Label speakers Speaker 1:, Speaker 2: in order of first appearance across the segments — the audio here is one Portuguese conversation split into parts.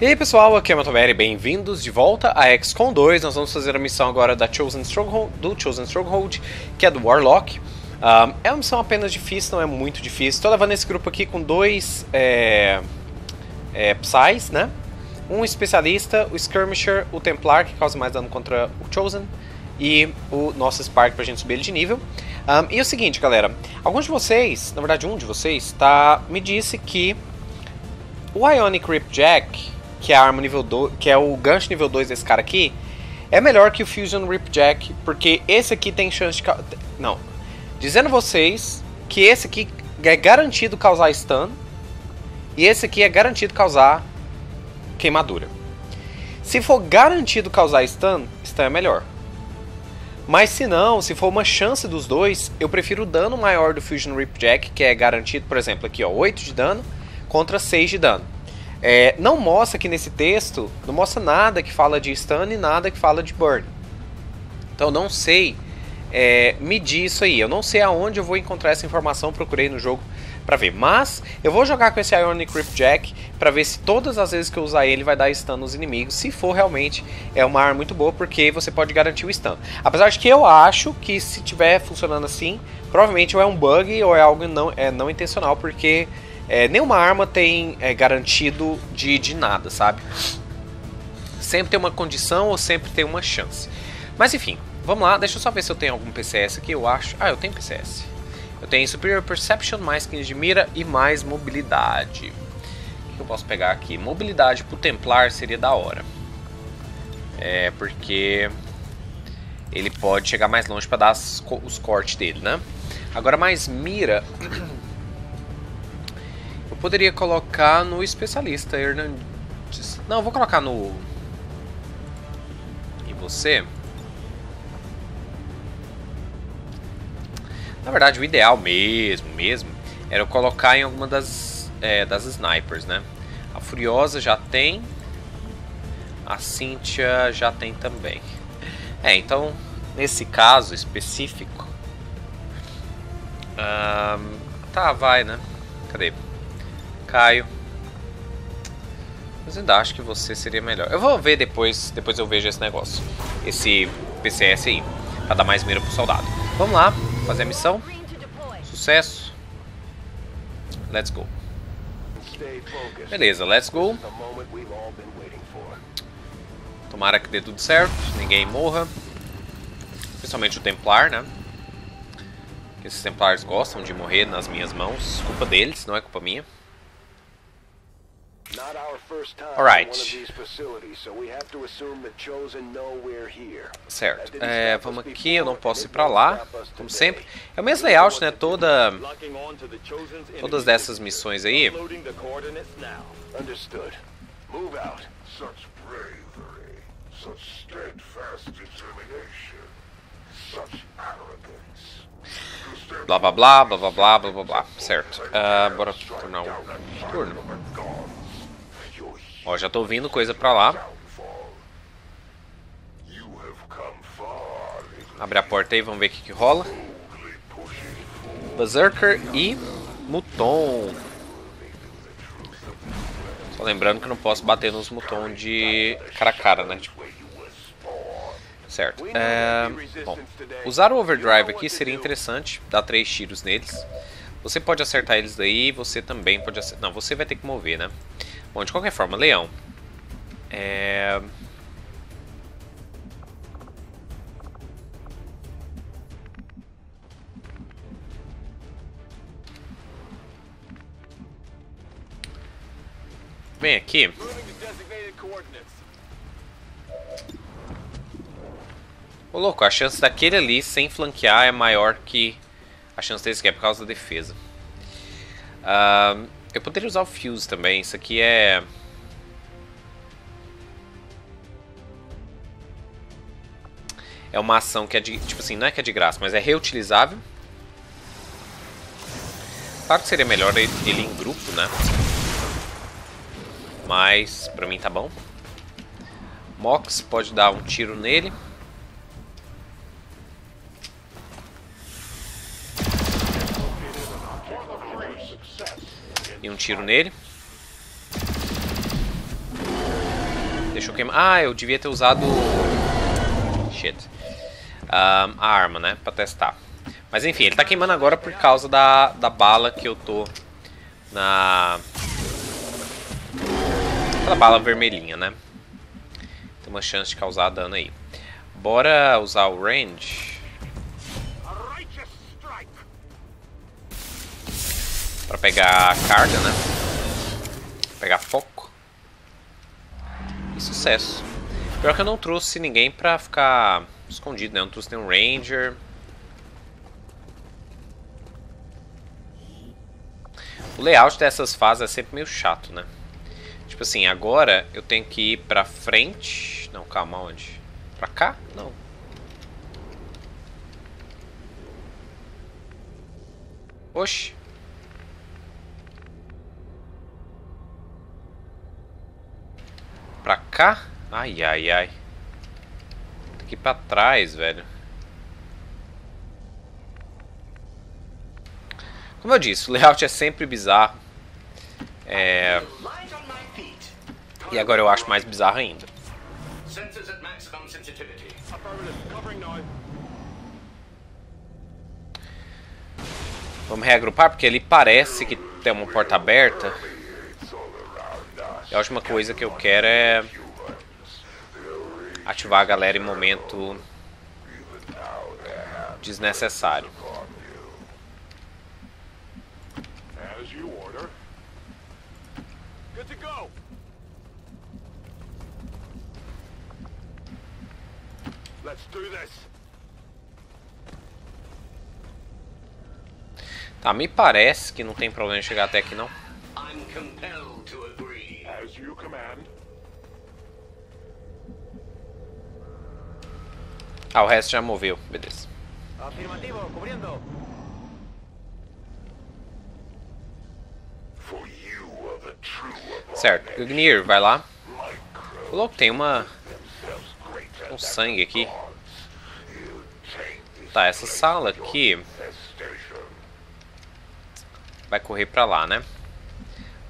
Speaker 1: E aí pessoal, aqui é o Matomeri, bem-vindos de volta a XCOM 2. Nós vamos fazer a missão agora da Chosen Stronghold, do Chosen Stronghold, que é do Warlock. Um, é uma missão apenas difícil, não é muito difícil. Estou levando esse grupo aqui com dois é, é, Psys, né? Um especialista, o Skirmisher, o Templar, que causa mais dano contra o Chosen, e o nosso Spark pra gente subir ele de nível. Um, e é o seguinte, galera, alguns de vocês, na verdade um de vocês, tá, me disse que o Ionic Ripjack que é a arma nível 2, que é o gancho nível 2 desse cara aqui, é melhor que o Fusion Ripjack, porque esse aqui tem chance de não. Dizendo vocês que esse aqui é garantido causar stun e esse aqui é garantido causar queimadura. Se for garantido causar stun, stun é melhor. Mas se não, se for uma chance dos dois, eu prefiro o dano maior do Fusion Ripjack, que é garantido, por exemplo, aqui ó, 8 de dano contra 6 de dano. É, não mostra aqui nesse texto, não mostra nada que fala de stun e nada que fala de burn. Então não sei é, medir isso aí. Eu não sei aonde eu vou encontrar essa informação, procurei no jogo para ver. Mas eu vou jogar com esse Ionic Jack para ver se todas as vezes que eu usar ele vai dar stun nos inimigos. Se for realmente é uma arma muito boa, porque você pode garantir o stun. Apesar de que eu acho que se tiver funcionando assim, provavelmente ou é um bug ou é algo não, é, não intencional, porque é, nenhuma arma tem é, garantido de, de nada, sabe? Sempre tem uma condição ou sempre tem uma chance. Mas enfim, vamos lá. Deixa eu só ver se eu tenho algum PCS aqui. Eu acho. Ah, eu tenho PCS. Eu tenho Superior Perception, mais 15 de mira e mais mobilidade. O que eu posso pegar aqui? Mobilidade pro Templar seria da hora. É, porque ele pode chegar mais longe para dar os cortes dele, né? Agora mais mira poderia colocar no especialista Hernandes. Não, vou colocar no. Em você. Na verdade, o ideal mesmo, mesmo, era eu colocar em alguma das, é, das snipers, né? A Furiosa já tem. A Cynthia já tem também. É, então, nesse caso específico. tá, vai, né? Cadê? Caio. Mas ainda acho que você seria melhor. Eu vou ver depois, depois eu vejo esse negócio. Esse PCS aí. Pra dar mais mira pro soldado. Vamos lá, fazer a missão. Sucesso. Let's go. Beleza, let's go. Tomara que dê tudo certo, ninguém morra. Principalmente o Templar, né? Porque esses Templares gostam de morrer nas minhas mãos. Culpa deles, não é culpa minha. Alright. Certo. É, vamos aqui, eu não posso ir pra lá, como sempre. É o mesmo layout, né? Toda, todas dessas missões aí. Blá blá blá, blá blá blá, blá blá blá. Certo. Uh, bora tornar um turno. Ó, já tô ouvindo coisa pra lá. Abre a porta aí, vamos ver o que, que rola. Berserker e Muton. Só lembrando que não posso bater nos Muton de cara a cara, né? Tipo... Certo. É... Bom, usar o Overdrive aqui seria interessante. Dar três tiros neles. Você pode acertar eles daí, você também pode acertar... Não, você vai ter que mover, né? Bom, de qualquer forma, leão. É... Vem aqui. Ô louco, a chance daquele ali sem flanquear é maior que a chance desse aqui, é por causa da defesa. Uh, eu poderia usar o Fuse também, isso aqui é... É uma ação que é de... Tipo assim, não é que é de graça, mas é reutilizável. Claro que seria melhor ele em grupo, né? Mas, pra mim tá bom. Mox pode dar um tiro nele. E um tiro nele. Deixa eu queimar. Ah, eu devia ter usado. Shit. Um, a arma, né? Pra testar. Mas enfim, ele tá queimando agora por causa da, da bala que eu tô na. Aquela bala vermelhinha, né? Tem uma chance de causar dano aí. Bora usar o range. Pra pegar carga, né? Pegar foco. E sucesso. Pior que eu não trouxe ninguém pra ficar escondido, né? Eu não trouxe nenhum ranger. O layout dessas fases é sempre meio chato, né? Tipo assim, agora eu tenho que ir pra frente... Não, calma, onde? Pra cá? Não. Oxi. Pra cá? Ai, ai, ai. Tem que ir pra trás, velho. Como eu disse, o layout é sempre bizarro. É... E agora eu acho mais bizarro ainda. Vamos reagrupar porque ele parece que tem uma porta aberta. E a última coisa que eu quero é ativar a galera em momento desnecessário. Tá, me parece que não tem problema chegar até aqui não. Ah, o resto já moveu, beleza. Afirmativo, cobrindo. Certo, Gugnir, vai lá. Louco, tem uma... Um sangue aqui. Tá, essa sala aqui... Vai correr pra lá, né?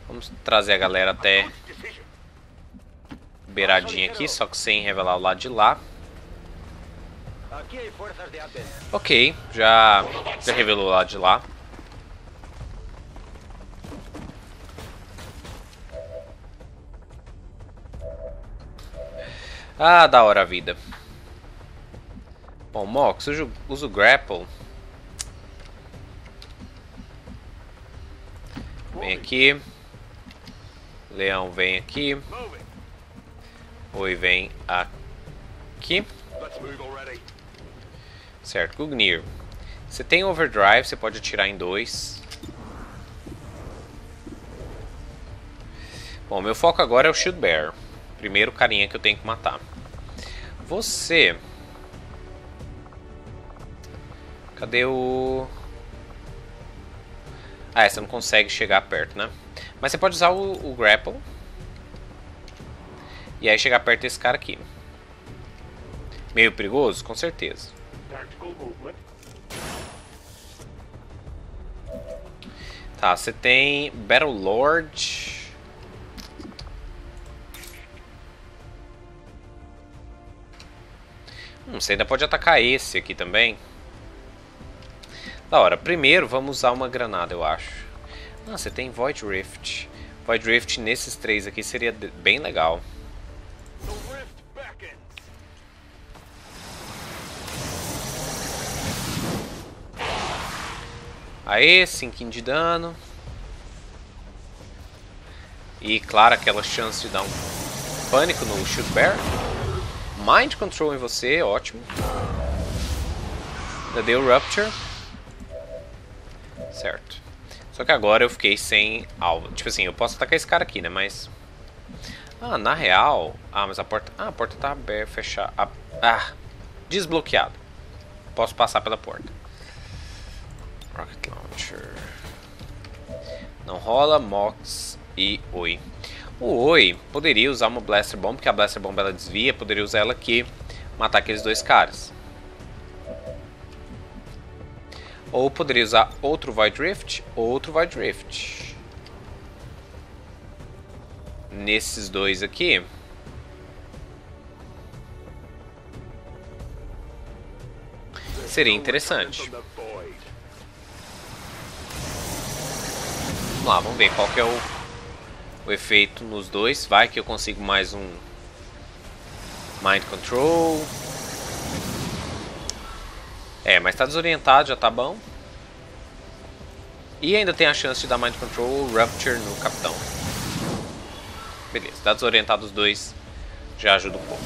Speaker 1: Vamos trazer a galera até... Beiradinha aqui, só que sem revelar o lado de lá. Ok, já, já revelou o lado de lá. Ah, da hora a vida. Bom, Mox, usa, usa o Grapple. Vem aqui. Leão vem aqui. Oi vem aqui. Certo, Gugnir. Você tem overdrive, você pode atirar em dois. Bom, meu foco agora é o Shield Bear. Primeiro carinha que eu tenho que matar. Você... Cadê o... Ah, é, você não consegue chegar perto, né? Mas você pode usar o, o Grapple. E aí chegar perto desse cara aqui. Meio perigoso? Com certeza. Tá, você tem Battle Lord. Hum, você ainda pode atacar esse aqui também. Da hora. Primeiro, vamos usar uma granada, eu acho. Ah, você tem Void Rift. Void Rift nesses três aqui seria bem legal. Aê, 5 de dano. E claro, aquela chance de dar um pânico no Shoot Bear. Mind Control em você, ótimo. Ainda deu Rupture. Certo. Só que agora eu fiquei sem alvo. Tipo assim, eu posso atacar esse cara aqui, né? Mas... Ah, na real... Ah, mas a porta... Ah, a porta tá aberta, fechada. Ah, desbloqueado. Posso passar pela porta. Rocket Launcher. Não rola, Mox e Oi. O Oi poderia usar uma Blaster Bomb, porque a Blaster Bomb ela desvia, poderia usar ela aqui, matar aqueles dois caras. Ou poderia usar outro Void Rift, outro Void Rift. Nesses dois aqui. Seria interessante. Lá, vamos ver qual que é o, o efeito nos dois. Vai que eu consigo mais um Mind Control. É, mas tá desorientado, já tá bom. E ainda tem a chance de dar Mind Control Rupture no Capitão. Beleza, tá desorientado os dois. Já ajuda um pouco.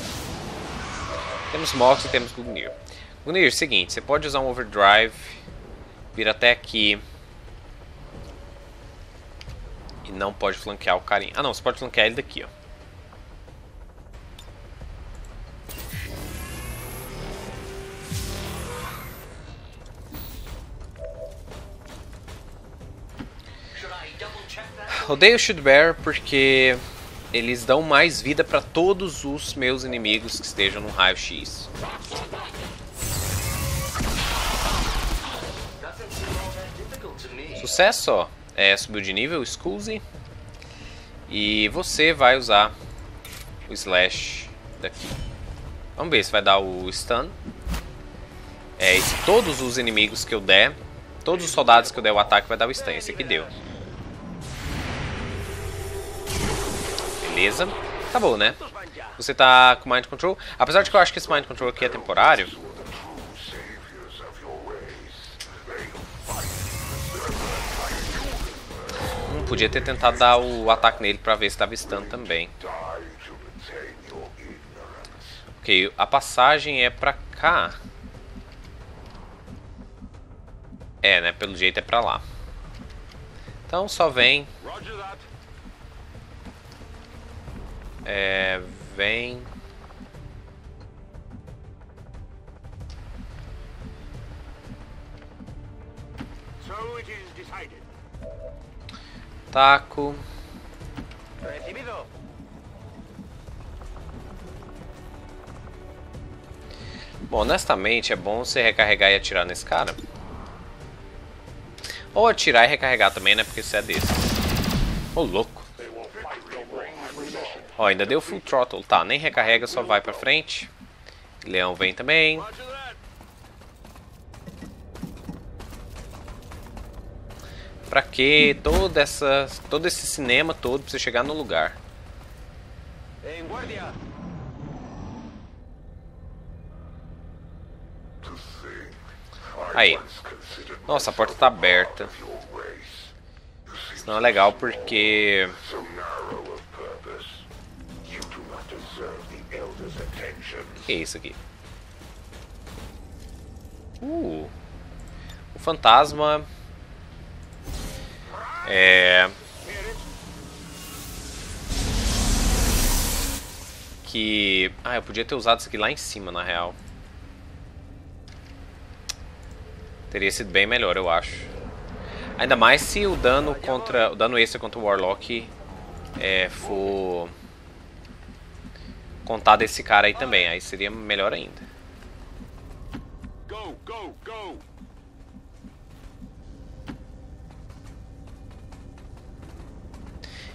Speaker 1: Temos Mox e temos Gungnir. Gungnir, seguinte, você pode usar um Overdrive. Vir até aqui. E não pode flanquear o carinha. Ah não, você pode flanquear ele daqui, ó. Odeio Shield Bear porque eles dão mais vida para todos os meus inimigos que estejam no raio X. Sucesso, ó. É, subiu de nível, Scusi. E você vai usar o Slash daqui. Vamos ver se vai dar o Stun. É, e se todos os inimigos que eu der, todos os soldados que eu der o ataque vai dar o Stun. Esse aqui deu. Beleza. Acabou, né? Você tá com Mind Control. Apesar de que eu acho que esse Mind Control aqui é temporário. Podia ter tentado dar o ataque nele pra ver se tava stun também. Ok, a passagem é pra cá. É, né? Pelo jeito é pra lá. Então só vem É, vem. Taco. Bom, honestamente é bom você recarregar e atirar nesse cara. Ou atirar e recarregar também, né? Porque você é desse. Ô, oh, louco. Ó, ainda deu full throttle. Tá, nem recarrega, só vai pra frente. Leão vem também. Pra que toda essa, todo esse cinema todo pra você chegar no lugar? Aí. Nossa, a porta tá aberta. Isso não é legal porque que é isso aqui? Uh, o fantasma é que ah eu podia ter usado isso aqui lá em cima na real teria sido bem melhor eu acho ainda mais se o dano contra o dano extra contra o Warlock é, for contar desse cara aí também, aí seria melhor ainda. Go, go, go.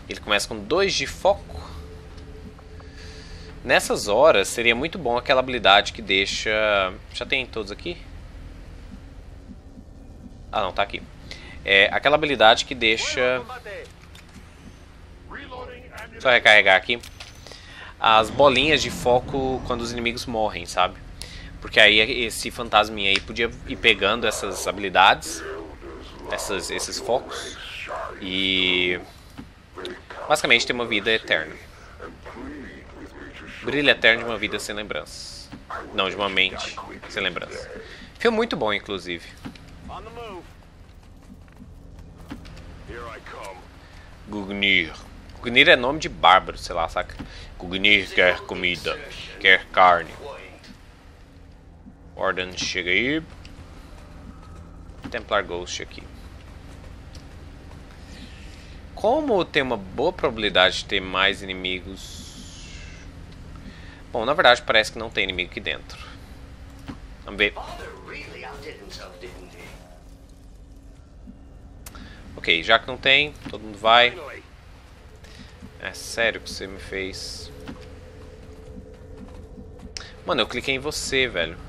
Speaker 1: Ele começa com 2 de foco. Nessas horas seria muito bom aquela habilidade que deixa... Já tem todos aqui? Ah não, tá aqui. É aquela habilidade que deixa... Só recarregar aqui as bolinhas de foco quando os inimigos morrem, sabe? Porque aí esse fantasminha aí podia ir pegando essas habilidades, essas, esses focos, e basicamente ter uma vida eterna. Brilho eterno de uma vida sem lembranças. Não, de uma mente sem lembranças. Filme muito bom, inclusive. Gugnir. Gugnir é nome de bárbaro, sei lá, saca? Gugnir quer comida, quer carne. Warden chega aí. Templar Ghost aqui. Como tem uma boa probabilidade de ter mais inimigos... Bom, na verdade parece que não tem inimigo aqui dentro. Vamos ver. Ok, já que não tem, todo mundo vai. É sério que você me fez. Mano, eu cliquei em você, velho.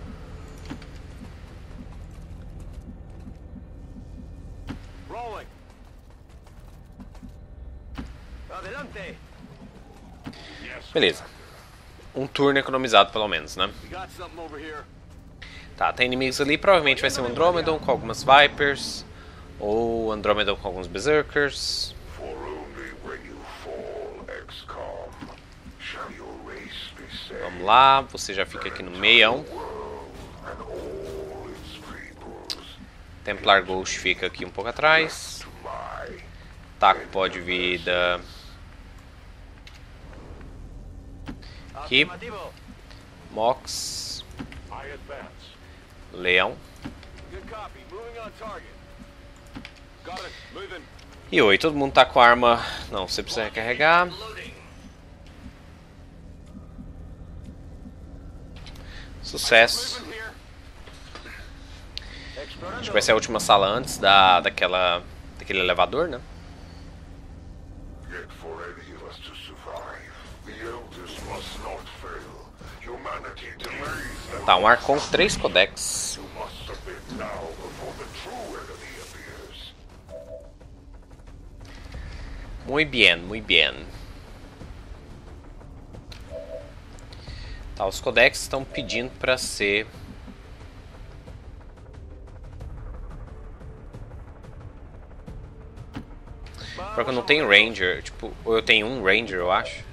Speaker 1: Beleza. Um turno economizado pelo menos, né? Tá, tem inimigos ali. Provavelmente vai ser um Andromedon com algumas Vipers. Ou Andromedon com alguns Berserkers. Vamos lá, você já fica aqui no meião. Templar Ghost fica aqui um pouco atrás. Taco pode vir da... Aqui. Mox. Leão. E oi, todo mundo tá com arma. Não, você precisa recarregar. Sucesso. Acho que vai ser a última sala antes da, daquela, daquele elevador, né? Tá, um Arcon 3 Codex. Muito bem, muito bem. Tá, os codex estão pedindo para ser Porque eu não tenho Ranger, tipo, ou eu tenho um Ranger, eu acho.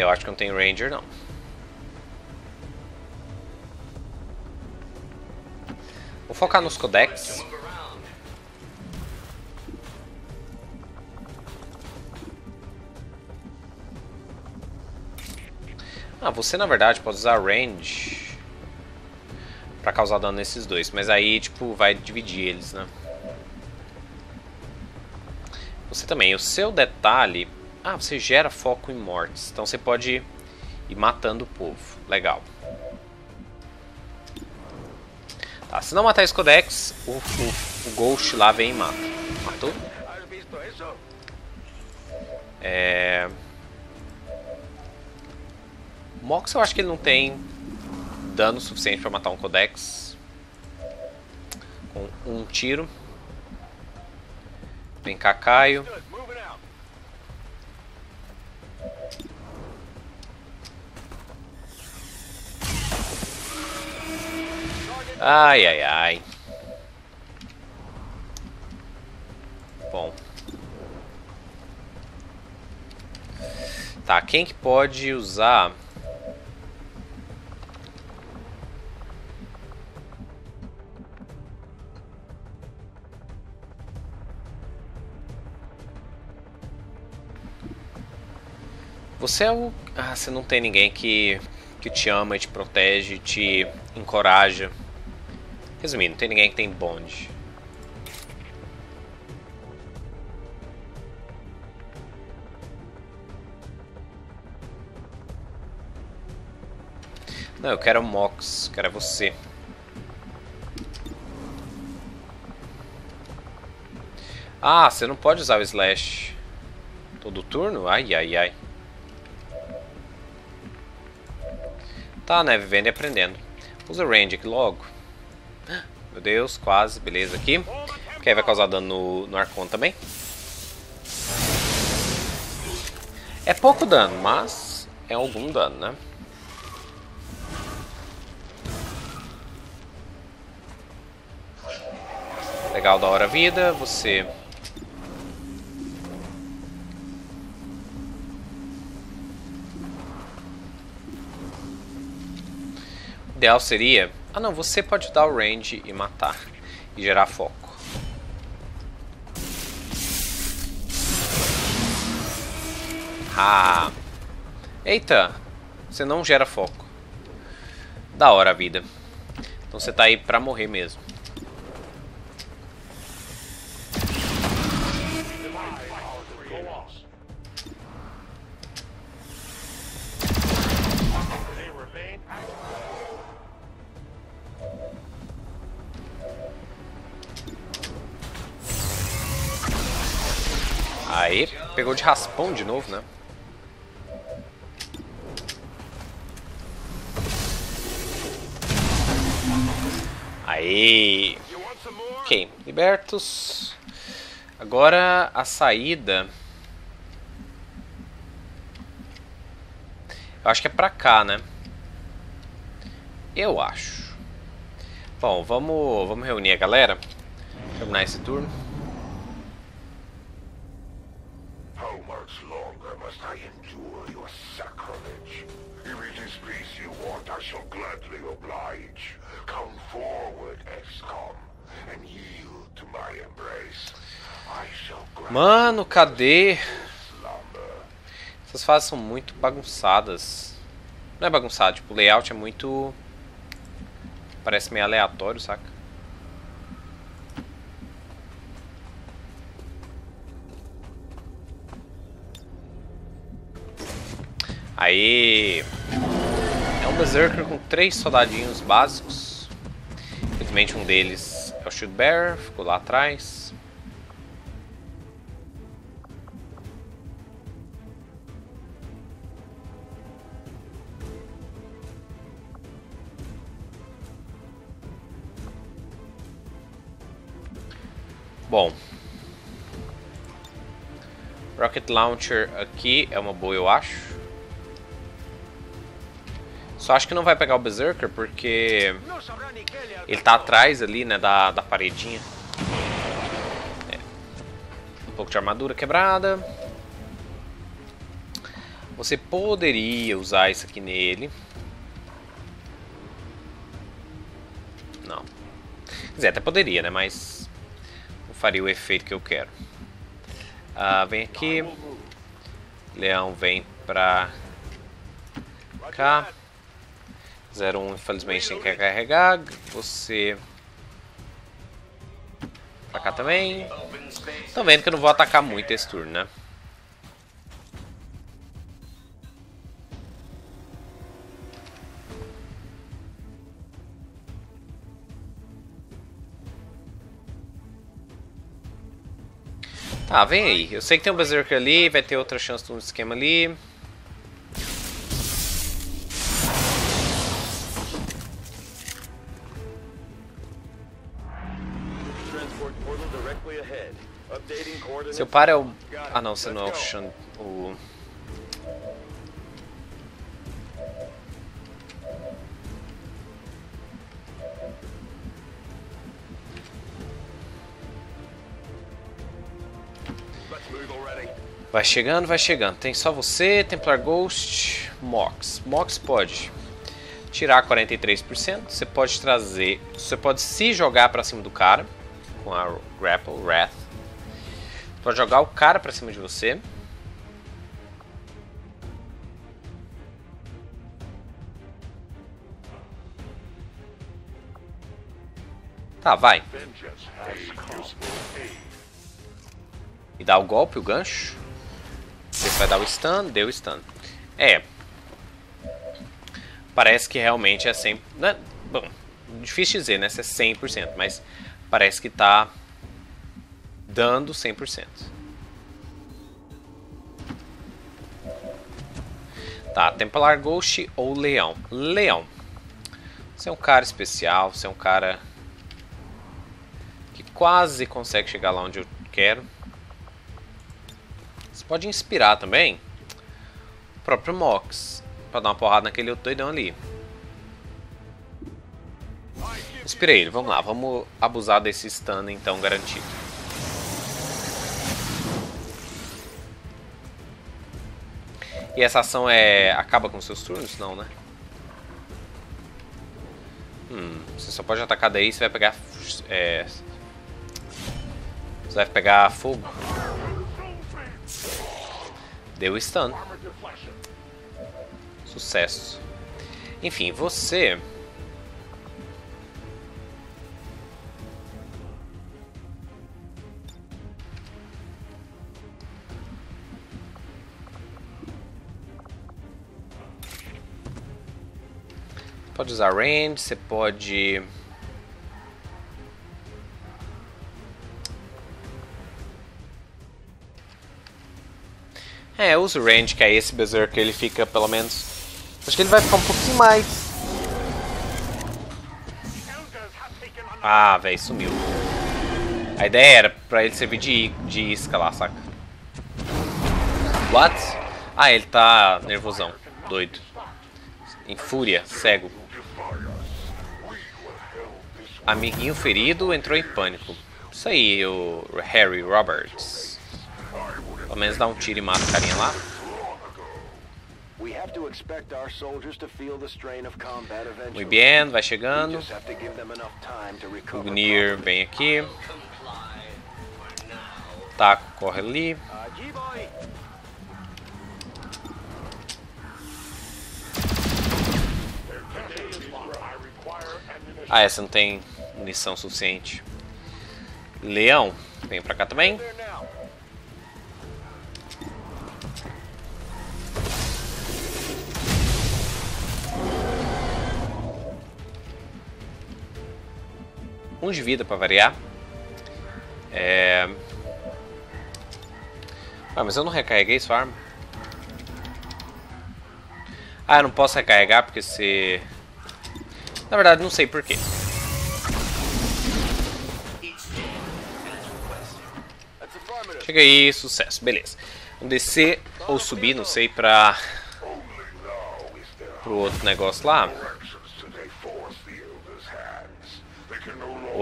Speaker 1: Eu acho que não tenho Ranger, não. Vou focar nos codex. Ah, você na verdade pode usar range para causar dano nesses dois, mas aí tipo vai dividir eles, né? Você também, o seu detalhe, ah, você gera foco em mortes, então você pode ir matando o povo, legal. Tá, se não matar esse Codex, o, o, o Ghost lá vem e mata. Matou? É... Mox eu acho que ele não tem dano suficiente para matar um Codex. Com um tiro. Vem cá, Caio. Ai, ai, ai. Bom. Tá, quem que pode usar... Você é o... Ah, você não tem ninguém que, que te ama, te protege, te encoraja. Resumindo, não tem ninguém que tem bonde. Não, eu quero o Mox, quero é você. Ah, você não pode usar o Slash todo turno? Ai, ai, ai. Tá, né? Vivendo e aprendendo. Usa o range logo. Meu Deus, quase. Beleza aqui. Que aí vai causar dano no, no Arcon também. É pouco dano, mas é algum dano, né? Legal, da hora vida. Você ideal seria... Ah não, você pode dar o range e matar. E gerar foco. Ah. Eita. Você não gera foco. Da hora a vida. Então você tá aí pra morrer mesmo. Aí, pegou de raspão de novo, né? Aí. Ok, libertos. Agora a saída. Eu acho que é pra cá, né? Eu acho. Bom, vamos, vamos reunir a galera. Terminar esse turno. Mano, cadê? Essas fases são muito bagunçadas. Não é bagunçado, tipo, o layout é muito... Parece meio aleatório, saca? Aí é um Berserker com três soldadinhos básicos. Infelizmente um deles é o Shield Bearer, ficou lá atrás. Bom, Rocket Launcher aqui é uma boa, eu acho. Só acho que não vai pegar o Berserker porque ele tá atrás ali, né, da, da paredinha. É. Um pouco de armadura quebrada. Você poderia usar isso aqui nele. Não. Quer dizer, até poderia, né, mas faria o efeito que eu quero. Ah, vem aqui. Leão vem pra cá. 01 infelizmente tem que carregar. Você pra cá também. Estão vendo que eu não vou atacar muito esse turno, né? Tá, vem aí. Eu sei que tem um Berserker ali, vai ter outra chance no esquema ali. Seu par é o... Ah não, você não é o Xan... O... Vai chegando, vai chegando. Tem só você, Templar Ghost, Mox. Mox pode tirar 43%. Você pode trazer. Você pode se jogar para cima do cara com a Grapple, Wrath. Pode jogar o cara para cima de você. Tá, vai. E dá o golpe, o gancho. Esse vai dar o stun, deu o stun. É. Parece que realmente é 100%. Né? Bom, difícil dizer, né? Se é 100%, mas parece que tá dando 100%. Tá, Templar Ghost ou Leão? Leão. Você é um cara especial, você é um cara que quase consegue chegar lá onde eu quero. Pode inspirar também o próprio Mox. Pra dar uma porrada naquele outro doidão ali. Inspirei ele, vamos lá, vamos abusar desse stun então garantido. E essa ação é. acaba com seus turnos? Não, né? Hum, você só pode atacar daí, você vai pegar. É, você vai pegar fogo. Deu stun. Sucesso. Enfim, você... Pode usar range, você pode... É, usa o range, que é esse Berserker, ele fica pelo menos... Acho que ele vai ficar um pouquinho mais... Ah, velho, sumiu. A ideia era pra ele servir de, de isca lá, saca? What? Ah, ele tá nervosão. Doido. Em fúria, cego. Amiguinho ferido entrou em pânico. Isso aí, o Harry Roberts. Pelo menos dá um tiro e mata o carinha lá. Muito bem, vai chegando. O Gnir vem aqui. Taco corre ali. Ah, essa não tem munição suficiente. Leão, vem pra cá também. Um de vida para variar. É... Ah, mas eu não recarreguei sua arma. Ah, eu não posso recarregar porque se... Na verdade, não sei porquê. Chega aí, sucesso. Beleza. Vamos descer ou subir, não sei, pra... Pro outro negócio lá.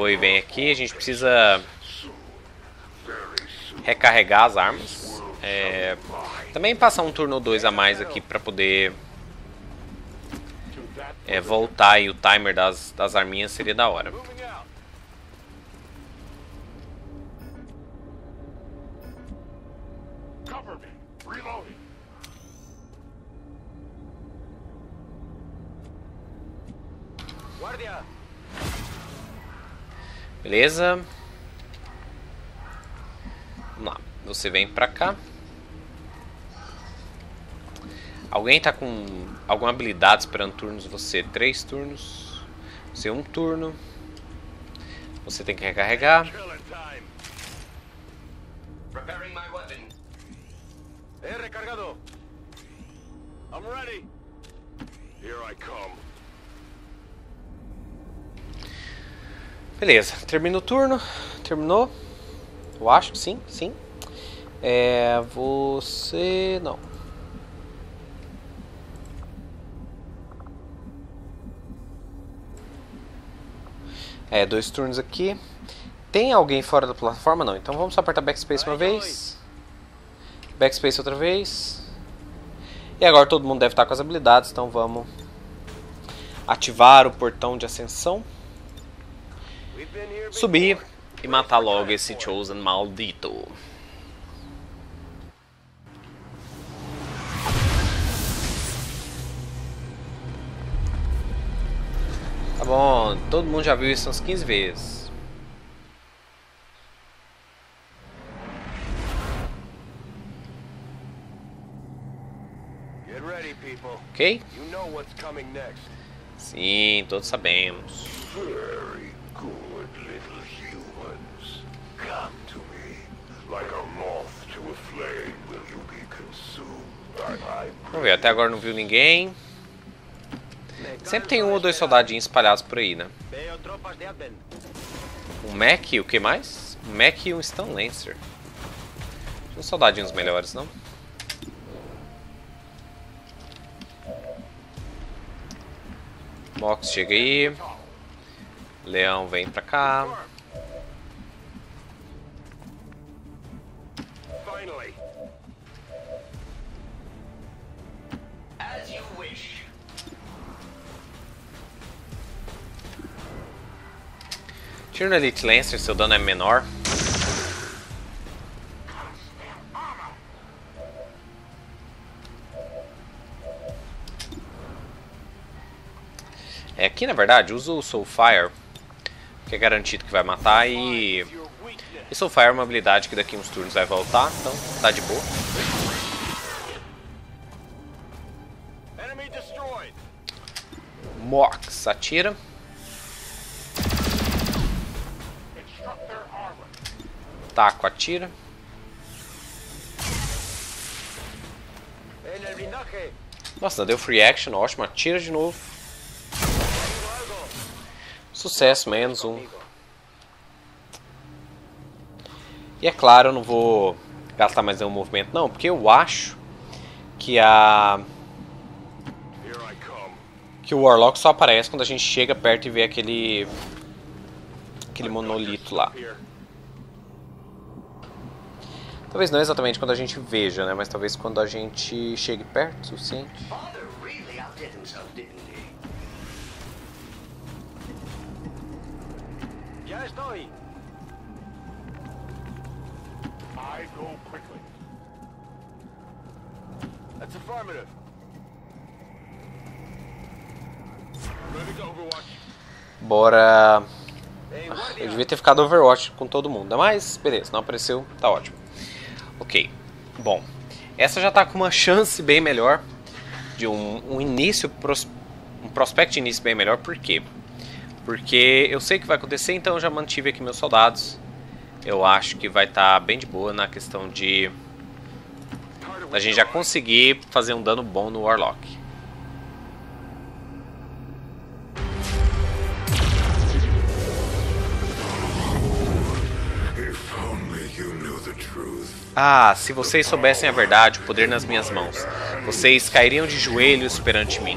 Speaker 1: Oi, vem aqui. A gente precisa recarregar as armas. É, também passar um turno dois a mais aqui para poder é, voltar e o timer das, das arminhas seria da hora. Beleza. Vamos lá. Você vem pra cá. Alguém tá com alguma habilidade esperando turnos? Você três turnos. Você um turno. Você tem que recarregar. Recargado. I'm ready. Here I come. Beleza, termina o turno. Terminou. Eu acho que sim, sim. É, você... não. É, dois turnos aqui. Tem alguém fora da plataforma? Não. Então vamos só apertar backspace uma vez. Backspace outra vez. E agora todo mundo deve estar com as habilidades, então vamos ativar o portão de ascensão. Subir e matar logo esse Chosen maldito. Tá bom, todo mundo já viu isso umas 15 vezes. Ok? Sim, todos sabemos. Vamos ver, até agora não viu ninguém. Sempre tem um ou dois soldadinhos espalhados por aí, né? Um Mac, o que mais? Um Mac e um Stun Lancer. Uns soldadinhos melhores, não? Mox chega aí. Leão vem pra cá. Tira no Elite Lancer, seu dano é menor. É, aqui na verdade usa o Soulfire, que é garantido que vai matar e... E Soulfire é uma habilidade que daqui uns turnos vai voltar, então tá de boa. Mox atira. taco atira. Nossa, deu free action, ótimo, atira de novo. Sucesso, menos um. E é claro, eu não vou gastar mais nenhum movimento não, porque eu acho que a... Que o Warlock só aparece quando a gente chega perto e vê aquele... Aquele monolito lá. Talvez não exatamente quando a gente veja, né? Mas talvez quando a gente chegue perto o suficiente.
Speaker 2: Já estou aí. I go quickly. That's affirmative. Ready to Overwatch.
Speaker 1: Bora. Eu devia ter ficado Overwatch com todo mundo, mas beleza, não apareceu, tá ótimo. Ok, bom, essa já tá com uma chance bem melhor de um, um início, pros, um prospect de início bem melhor, por quê? Porque eu sei que vai acontecer, então eu já mantive aqui meus soldados. Eu acho que vai estar tá bem de boa na questão de a gente já conseguir fazer um dano bom no Warlock. Ah, se vocês soubessem a verdade, o poder nas minhas mãos, vocês cairiam de joelhos perante mim.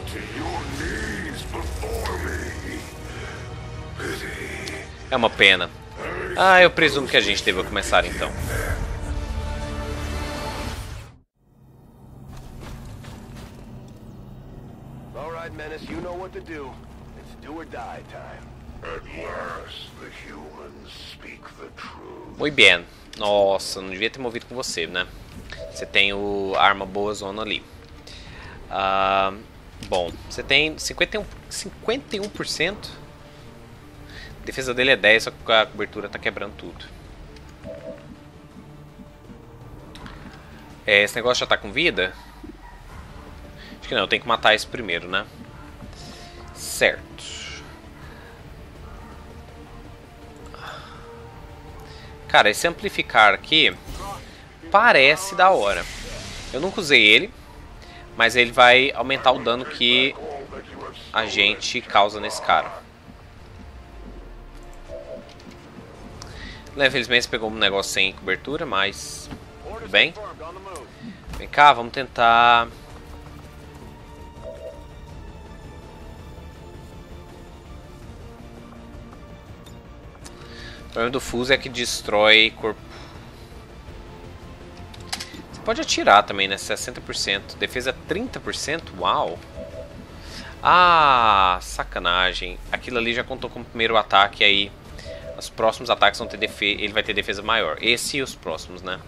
Speaker 1: É uma pena. Ah, eu presumo que a gente deva começar então.
Speaker 2: All right, Menace, you know what to do. It's do or die time.
Speaker 3: At last, the humans speak the truth.
Speaker 1: Muito bem. Nossa, não devia ter movido com você, né? Você tem o arma boa zona ali. Ah, bom, você tem 51%. 51%. A defesa dele é 10, só que a cobertura tá quebrando tudo. É, esse negócio já tá com vida? Acho que não, eu tenho que matar esse primeiro, né? Certo. Cara, esse amplificar aqui parece da hora. Eu nunca usei ele, mas ele vai aumentar o dano que a gente causa nesse cara. Infelizmente pegou um negócio sem cobertura, mas tudo bem. Vem cá, vamos tentar. O problema do fuso é que destrói corpo. Você pode atirar também, né? 60%. Defesa 30%? Uau! Ah, sacanagem. Aquilo ali já contou como primeiro ataque aí. Os próximos ataques vão ter defesa. Ele vai ter defesa maior. Esse e os próximos, né?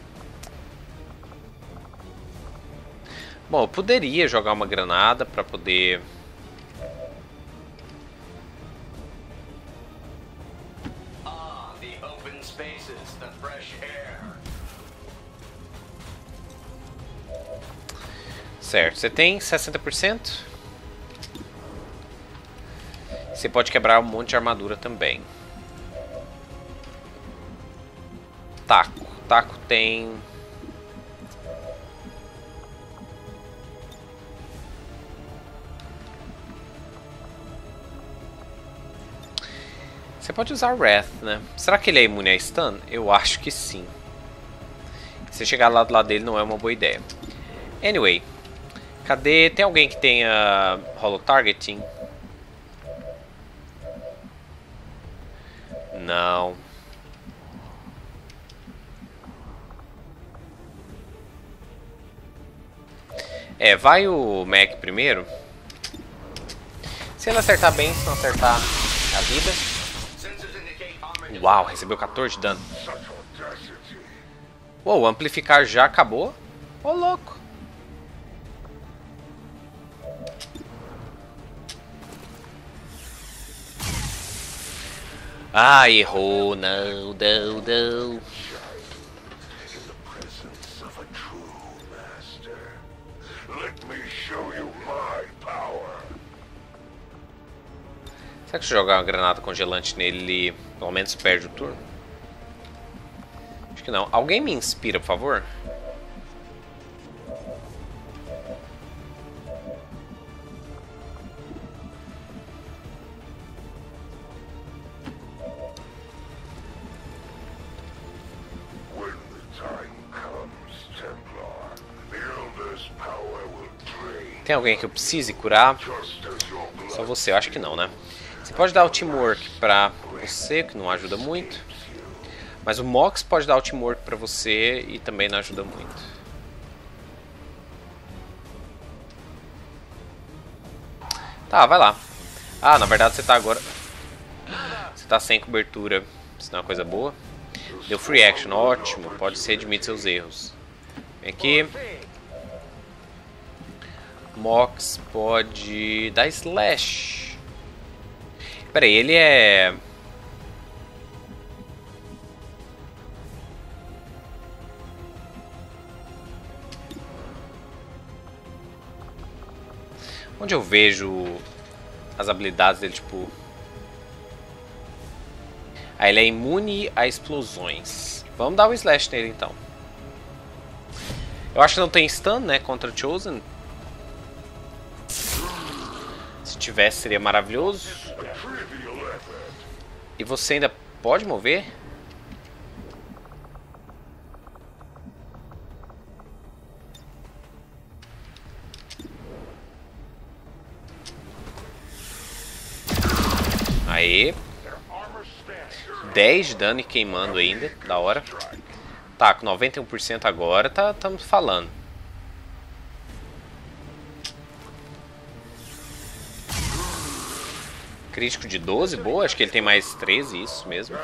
Speaker 1: Bom, eu poderia jogar uma granada pra poder. Certo, você tem 60%. Você pode quebrar um monte de armadura também. Taco. Taco tem. Você pode usar Wrath, né? Será que ele é imune a stun? Eu acho que sim. Se chegar lá do lado dele não é uma boa ideia. Anyway, cadê? Tem alguém que tenha Hollow Targeting? Não. É, vai o Mac primeiro. Se ele acertar bem, se não acertar a vida. Uau, recebeu 14 de dano. Uou, o amplificar já acabou? Ô, louco. Ah, errou. Não, não, não. Será que se jogar uma granada congelante nele, ele pelo menos perde o turno? Acho que não. Alguém me inspira, por favor? Tem alguém que eu precise curar? Só você, eu acho que não, né? Você pode dar o teamwork pra você, que não ajuda muito. Mas o Mox pode dar o teamwork pra você e também não ajuda muito. Tá, vai lá. Ah, na verdade você tá agora... Você tá sem cobertura. Isso não é uma coisa boa. Deu free action, ótimo. Pode ser admite seus erros. Vem aqui. Mox pode dar slash. Pera aí, ele é... Onde eu vejo as habilidades dele, tipo... Ah, ele é imune a explosões. Vamos dar o slash nele, então. Eu acho que não tem stun, né, contra Chosen. Tivesse, seria maravilhoso. E você ainda pode mover? Aê,
Speaker 3: Their armor stands.
Speaker 1: 10 de dano e queimando ainda, da hora. Tá, com 91% agora, tá, estamos falando. Crítico de 12, boa, acho que ele tem mais 13, isso mesmo.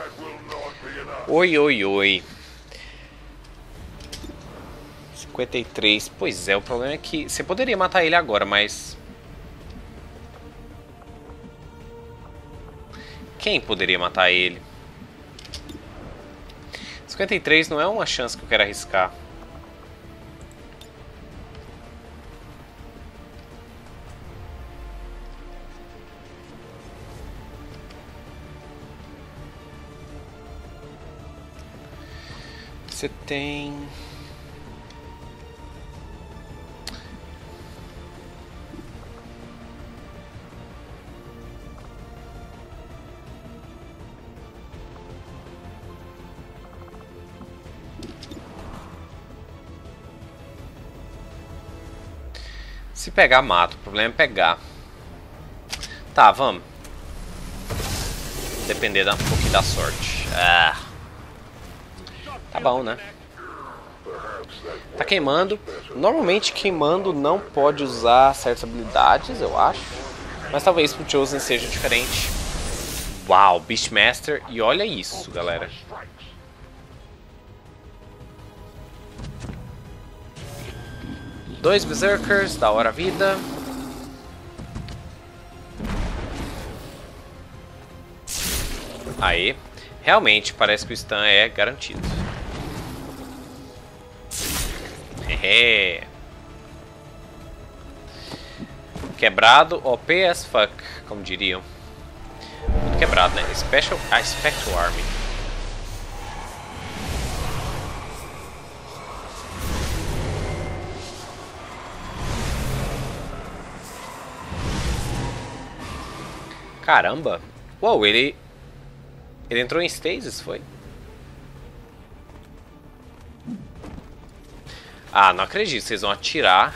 Speaker 1: Oi, oi, oi. 53, pois é, o problema é que você poderia matar ele agora, mas... Quem poderia matar ele? 53 não é uma chance que eu quero arriscar. Você tem. Se pegar, mata. O problema é pegar. Tá, vamos. Depender da, um pouquinho da sorte. Ah. Tá bom, né? Tá queimando. Normalmente queimando não pode usar certas habilidades, eu acho. Mas talvez pro Chosen seja diferente. Uau, Beastmaster. E olha isso, galera. Dois Berserkers, da hora vida. Aí, realmente parece que o stun é garantido. Hehe. Quebrado, OP as fuck, como diriam. Muito quebrado, né? Special, a Spectral Army. Caramba! Uou, ele. Ele entrou em stasis, foi? Ah, não acredito, vocês vão atirar.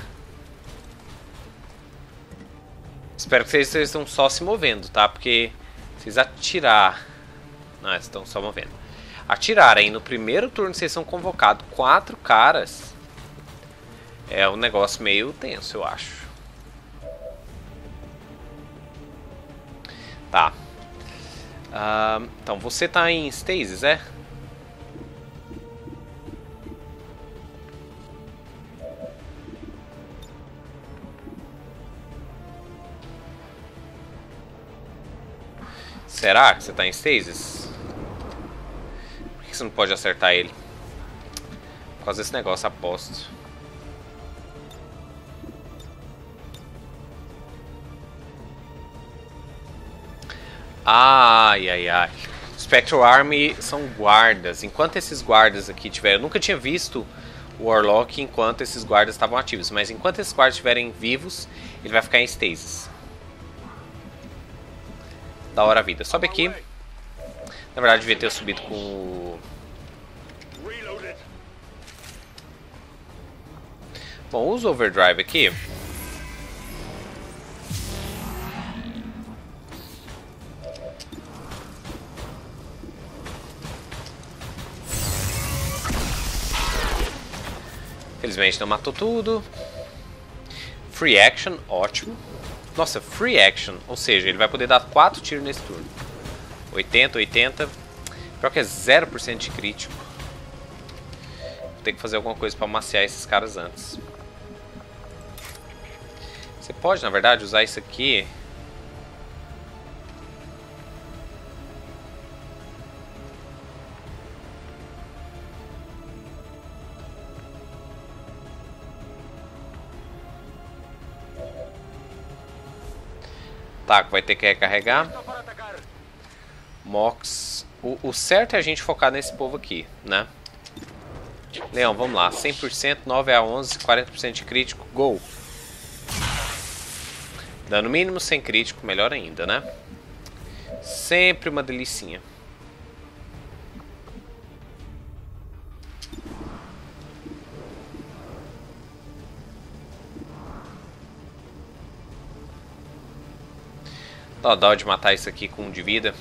Speaker 1: Espero que vocês estejam só se movendo, tá? Porque vocês atirar. Não, estão só movendo. Atirar aí no primeiro turno vocês são convocados quatro caras. É um negócio meio tenso, eu acho. Tá. Ah, então você tá em stasis, é? Será que você tá em stasis? Por que você não pode acertar ele? Por causa desse negócio, aposto. Ai, ai, ai. Spectral Army são guardas. Enquanto esses guardas aqui tiverem... Eu nunca tinha visto o Warlock enquanto esses guardas estavam ativos. Mas enquanto esses guardas estiverem vivos, ele vai ficar em stasis da hora a vida. Sobe aqui. Na verdade, devia ter subido com o... Bom, usa o overdrive aqui. Felizmente não matou tudo. Free action, ótimo. Nossa, free action, ou seja, ele vai poder dar 4 tiros nesse turno. 80, 80. Pior que é 0% de crítico. Vou ter que fazer alguma coisa para maciar esses caras antes. Você pode, na verdade, usar isso aqui Taco vai ter que recarregar. Mox. O, o, certo é a gente focar nesse povo aqui, né? Leão, vamos lá. 100%, 9 a 11, 40% de crítico. Gol. Dano mínimo sem crítico, melhor ainda, né? Sempre uma delicinha. Dá dó de matar isso aqui com um de vida.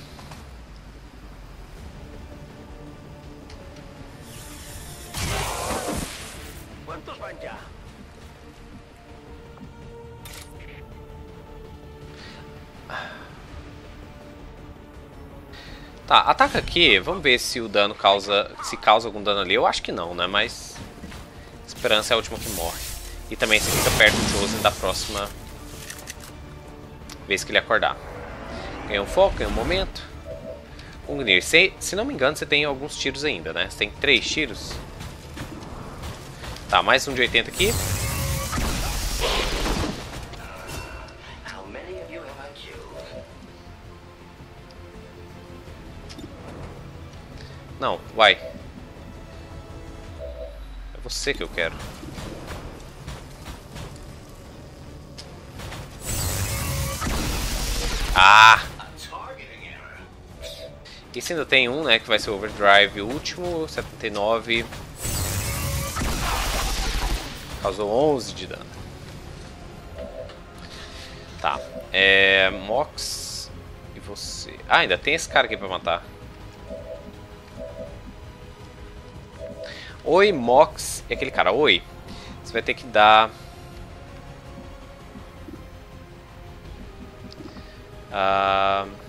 Speaker 1: Tá, ataca aqui. Vamos ver se o dano causa. Se causa algum dano ali. Eu acho que não, né? Mas. Esperança é a última que morre. E também você fica perto do Chosen da próxima vez que ele acordar. Ganha um foco, ganha um momento. Ungnir, se, se não me engano, você tem alguns tiros ainda, né? Você tem três tiros. Tá, mais um de 80 aqui. Não, vai. É você que eu quero. Ah! Esse ainda tem um, né, que vai ser o Overdrive último, 79. Causou 11 de dano. Tá, é... Mox e você... Ah, ainda tem esse cara aqui pra matar. Oi, Mox e aquele cara. Oi, você vai ter que dar... Ah... Uh...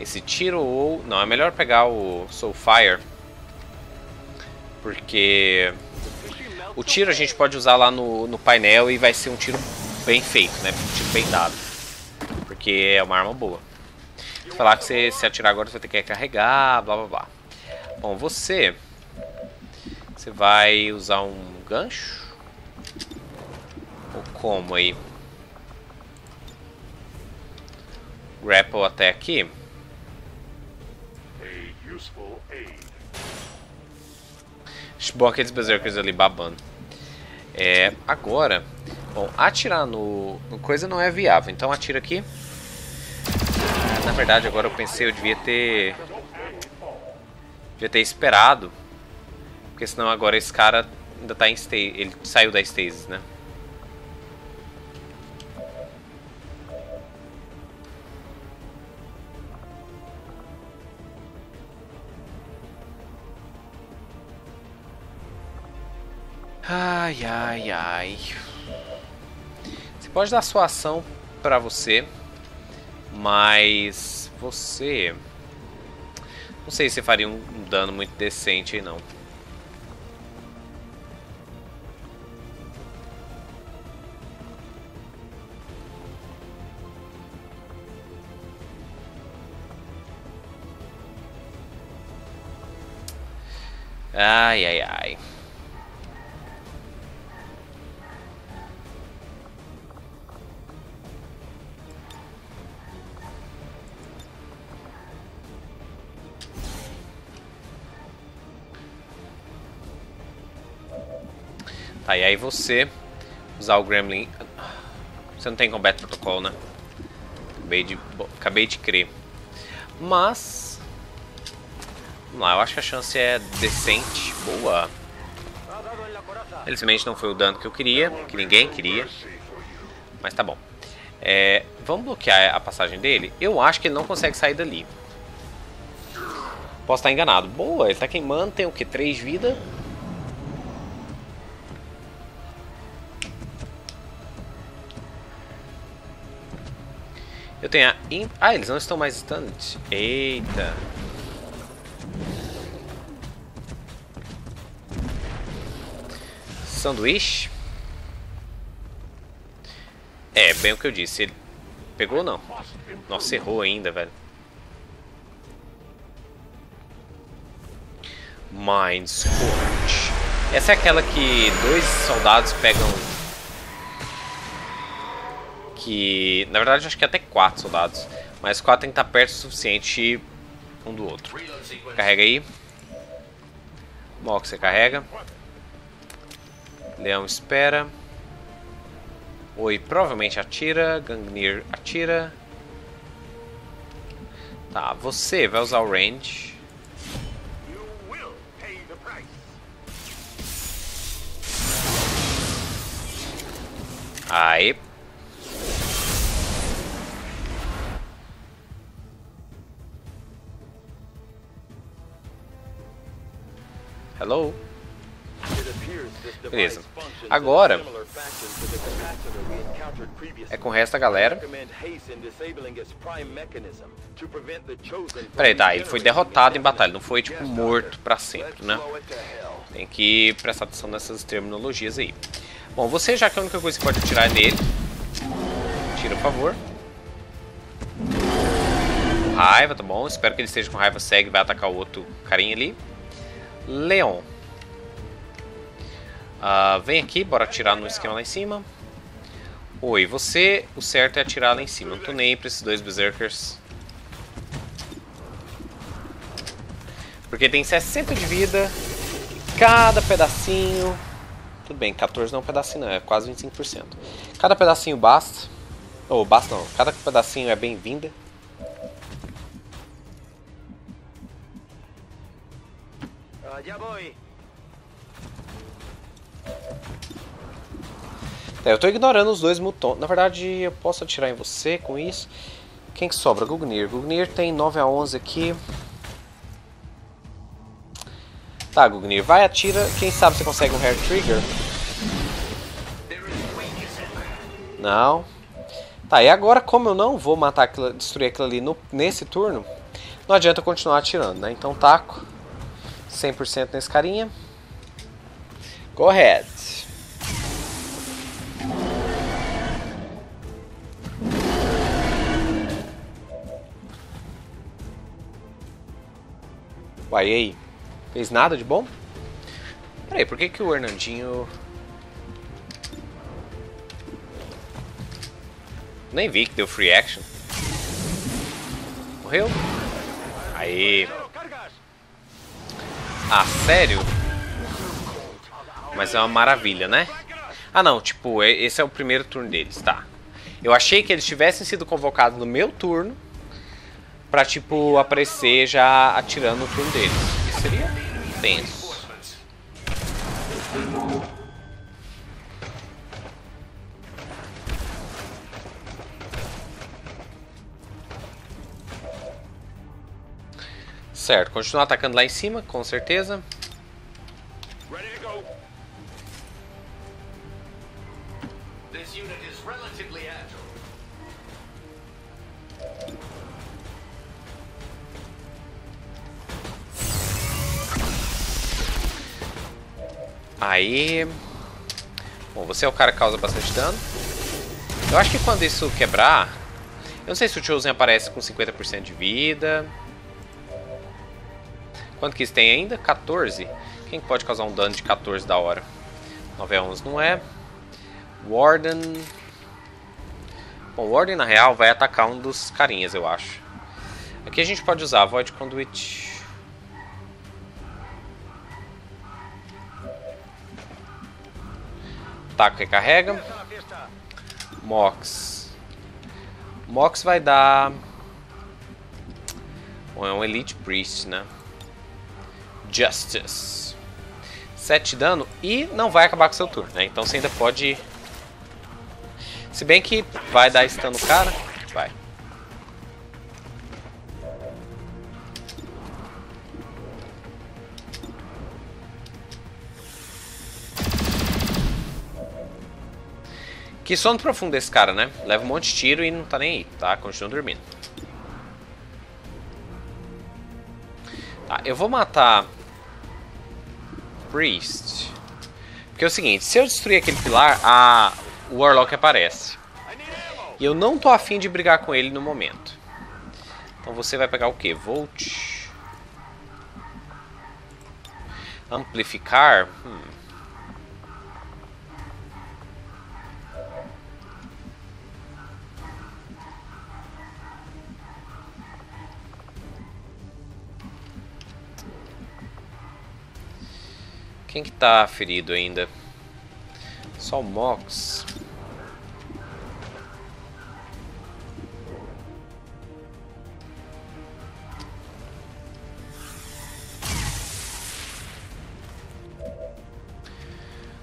Speaker 1: Esse tiro ou... Não, é melhor pegar o Soulfire. Porque... O tiro a gente pode usar lá no, no painel e vai ser um tiro bem feito, né? Um tiro bem dado. Porque é uma arma boa. Falar que você se atirar agora você vai ter que recarregar, blá blá blá. Bom, você... Você vai usar um gancho? Ou como aí? Grapple até aqui. Bom, aqueles berserkers ali babando. É, agora, bom, atirar no, no coisa não é viável, então atira aqui. Na verdade, agora eu pensei, eu devia ter... Devia ter esperado. Porque senão agora esse cara ainda tá em ele saiu da stasis, né? Ai, ai, ai. Você pode dar sua ação pra você, mas você... Não sei se faria um dano muito decente aí não. Ai, ai, ai. Tá, e aí você usar o Gremlin... Você não tem Combat Protocol, né? Acabei de, acabei de crer. Mas... Vamos lá, eu acho que a chance é decente. Boa. Felizmente não foi o dano que eu queria, que ninguém queria. Mas tá bom. É, vamos bloquear a passagem dele? Eu acho que ele não consegue sair dali. Posso estar enganado. Boa, ele tá queimando, tem o que? 3 vidas. Eu tenho a... Ah, eles não estão mais stunned. Eita. Sanduíche. É, bem o que eu disse. Ele pegou ou não? Nossa, errou ainda, velho. Mind Scorch. Essa é aquela que dois soldados pegam... Que... Na verdade, acho que até quatro soldados. Mas quatro tem que estar perto o suficiente um do outro. Carrega aí. Mox, você carrega. Leão espera. Oi, provavelmente atira. Gangnir atira. Tá, você vai usar o range. Aí.
Speaker 2: We encountered previously.
Speaker 1: É com o resto da galera. Peraí, tá, ele foi derrotado em batalha, não foi tipo morto
Speaker 2: Let's
Speaker 1: sempre, né? Tem que prestar atenção nessas terminologias aí. Bom, você já que a única coisa que pode atirar é nele. Tira, por favor. Com raiva, tá bom. Espero que ele esteja com raiva, segue, vai atacar o outro carinha ali. Leon. Ah, vem aqui, bora atirar no esquema lá em cima. Oi, você, o certo é atirar lá em cima. Não tô nem pra esses dois berserkers. Porque tem 60 de vida. Cada pedacinho. Tudo bem, 14 não é um pedacinho, não, é quase 25%. Cada pedacinho basta. Ou basta não, cada pedacinho é bem-vinda.
Speaker 2: Ya voy.
Speaker 1: É, eu tô ignorando os dois mutons. Na verdade, eu posso atirar em você com isso. Quem que sobra? Gugnir. Gugnir tem 9 a 11 aqui. Tá, Gugnir, vai, atira. Quem sabe você consegue um Hair Trigger? Não. Tá, e agora como eu não vou matar aquilo, destruir aquilo ali no, nesse turno, não adianta continuar atirando, né? Então taco 100% nesse carinha. Go ahead. Uai, aí? Fez nada de bom? Peraí, por que, que o Hernandinho. Nem vi que deu free action. Morreu? Aí. Ah, sério? Mas é uma maravilha, né? Ah não, tipo, é- esse é o primeiro turno deles, tá. Eu achei que eles tivessem sido convocados no meu turno pra, tipo, aparecer já atirando no turno deles. Isso seria tenso. Certo, continuar atacando lá em cima, com certeza.
Speaker 2: Ready to go.
Speaker 4: This unit is relatively agile.
Speaker 1: Aí. Bom, você é o cara que causa bastante dano. Eu acho que quando isso quebrar. Eu não sei se o Chosen aparece com 50% de vida. Quanto que isso tem ainda? 14. Quem que pode causar um dano de 14 da hora? 9 a 11 não é. Warden. Bom, o Warden na real vai atacar um dos carinhas, eu acho. Aqui a gente pode usar Void Conduit. Taco recarrega. Mox. Mox vai dar. Bom, é um Elite Priest, né? Justice. 7 de dano e não vai acabar com seu turno, né? Então você ainda pode. Se bem que vai dar stun no cara. Vai. Que sono profundo esse cara, né? Leva um monte de tiro e não tá nem aí, tá? Continua dormindo. Tá, eu vou matar... Priest. Porque é o seguinte, se eu destruir aquele pilar, a... o Warlock aparece. E eu não tô afim de brigar com ele no momento. Então você vai pegar o que? Volt. Amplificar. Hum. Quem que tá ferido ainda? Só o Mox.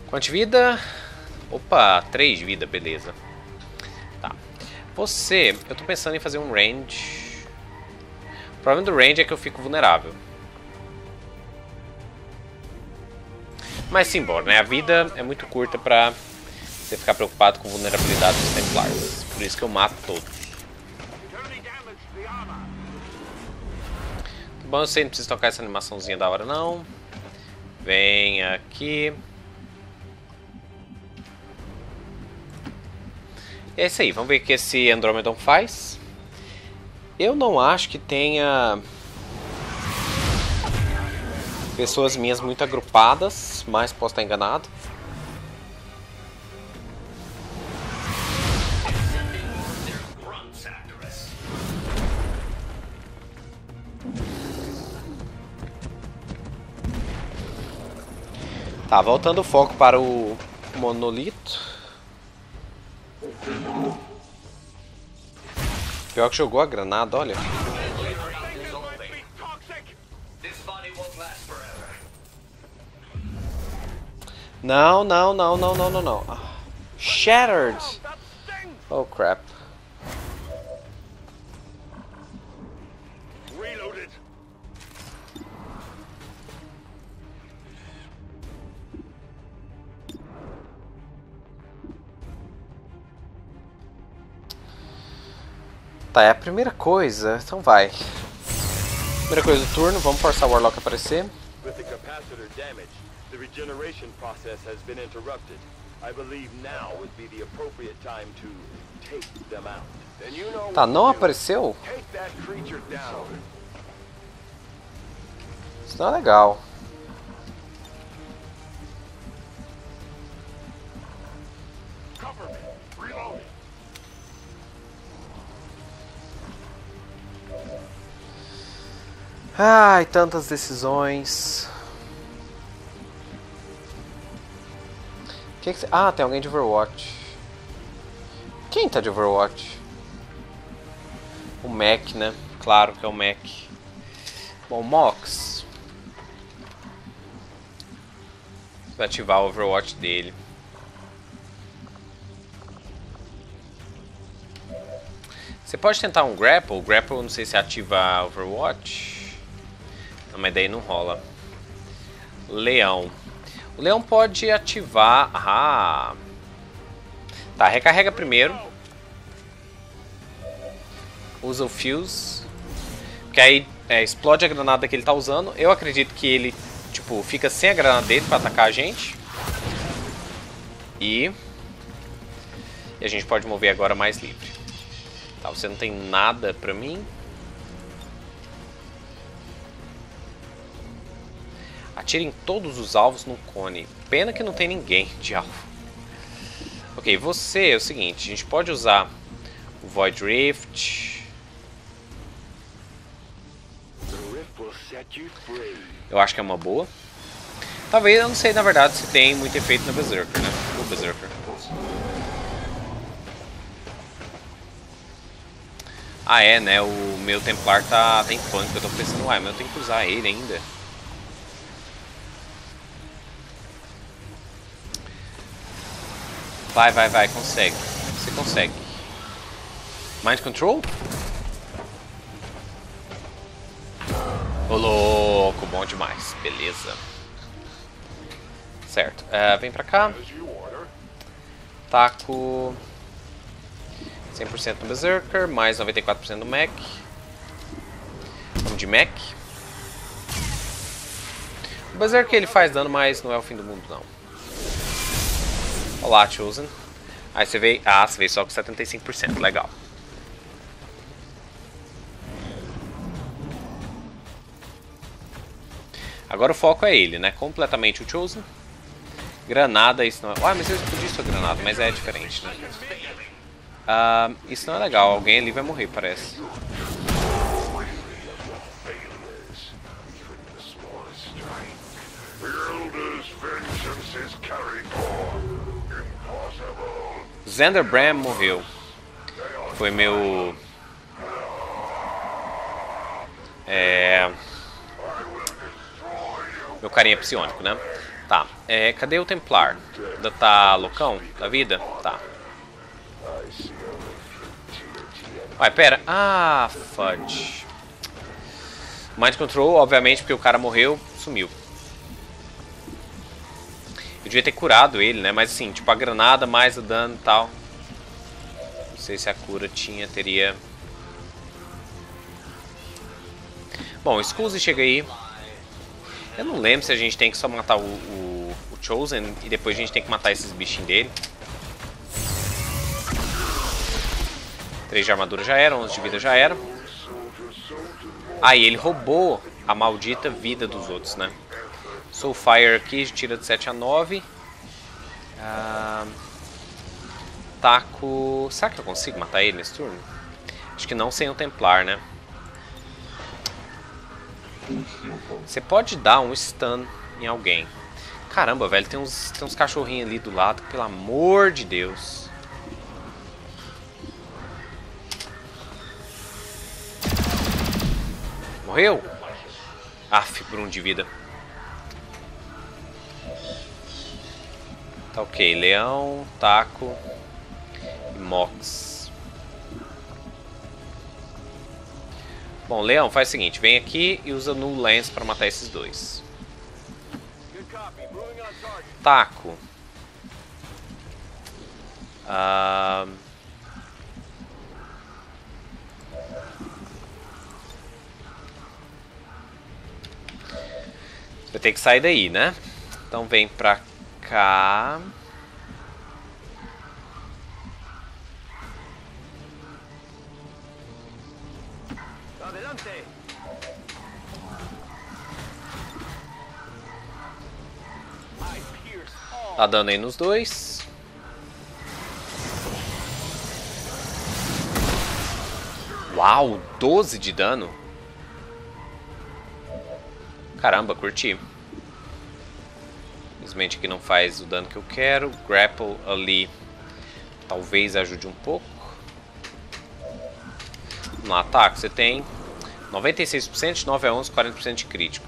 Speaker 1: Quanto de vida? Opa, 3 de vida, beleza. Tá. Você, eu tô pensando em fazer um range. O problema do range é que eu fico vulnerável. Mas simbora, né? A vida é muito curta pra você ficar preocupado com vulnerabilidade dos Templars. Por isso que eu mato todos. Tá bom, eu sei, não preciso tocar essa animaçãozinha da hora não. Vem aqui. É isso aí, vamos ver o que esse Andromedon faz. Eu não acho que tenha pessoas minhas muito agrupadas, mas posso estar enganado. Tá, voltando o foco para o monolito. Pior que jogou a granada, olha. Não, não, não, não, não, não, não. Ah, shattered. Oh crap. Tá, é a primeira coisa. Então vai. Primeira coisa do turno, vamos forçar o Warlock a aparecer.
Speaker 2: With the capacitor damaged, the regeneration process has been interrupted. I believe now would be the appropriate time to take them out. Then you know
Speaker 1: Tá, não apareceu?
Speaker 2: Take that creature down.
Speaker 1: Isso não é legal.
Speaker 3: Cover me. Reloading.
Speaker 1: Ai, tantas decisões. Que que cê- Ah, tem alguém de Overwatch. Quem tá de Overwatch? O Mac, né? Claro que é o Mac. Bom, Mox. Vai ativar o Overwatch dele. Você pode tentar um grapple. Grapple não sei se ativa Overwatch. Não, mas daí não rola. Leão. O leão pode ativar. Ah. Tá, recarrega primeiro. Usa o fuse. Que aí é, explode a granada que ele tá usando. Eu acredito que ele, tipo, fica sem a granada dele pra atacar a gente. E. E a gente pode mover agora mais livre. Tá, você não tem nada pra mim. Atire em todos os alvos no cone. Pena que não tem ninguém de alvo. Ok, você é o seguinte, a gente pode usar o Void Rift. Eu acho que é uma boa. Talvez, eu não sei na verdade se tem muito efeito no Berserker, né? No Berserker. Ah é, né? O meu Templar tá, tem funk. Eu tô pensando, uai, mas eu tenho que usar ele ainda. Vai, vai, vai, consegue. Você consegue. Mind Control? Ô louco, bom demais. Beleza. Certo. Uh, vem pra cá. Taco 100% no Berserker, mais 94% no Mac. Vamos de Mac. O Berserker ele faz dano, mas não é o fim do mundo não. Olá, Chosen. Aí você veio... Ah, você veio só com 75%, legal. Agora o foco é ele, né? Completamente o Chosen. Granada, isso não é... Ah, mas eu explodi sua granada, mas é diferente, né? Ah, isso não é legal, alguém ali vai morrer, parece. Xander Bram morreu. Foi meu... É... Meu carinha psionico, né? Tá, é, cadê o Templar? Ainda tá loucão da vida? Tá. Vai, pera. Ah, fudge. Mind Control, obviamente, porque o cara morreu, sumiu. Eu devia ter curado ele, né? Mas assim, tipo, a granada mais o dano e tal. Não sei se a cura tinha, teria... Bom, Scuse chega aí. Eu não lembro se a gente tem que só matar o, o, o Chosen e depois a gente tem que matar esses bichinhos dele. 3 de armadura já era, 11 de vida já era. Aí ah, ele roubou a maldita vida dos outros, né? Soulfire aqui, tira de 7 a 9. Ah, taco... Será que eu consigo matar ele nesse turno? Acho que não sem o Templar, né? Você pode dar um stun em alguém. Caramba, velho, tem uns, tem uns cachorrinhos ali do lado, pelo amor de Deus. Morreu? Aff, por um de vida. Tá ok, leão, taco e mox. Bom, Leão, faz o seguinte, vem aqui e usa Null Lens para matar esses dois. Taco. Ah... Vai ter que sair daí, né? Então vem pra cá... Tá dando aí nos dois. Uau, 12 de dano. Caramba, curti. Infelizmente aqui não faz o dano que eu quero. Grapple ali talvez ajude um pouco. No ataque você tem 96%, 9 a 11, 40% de crítico.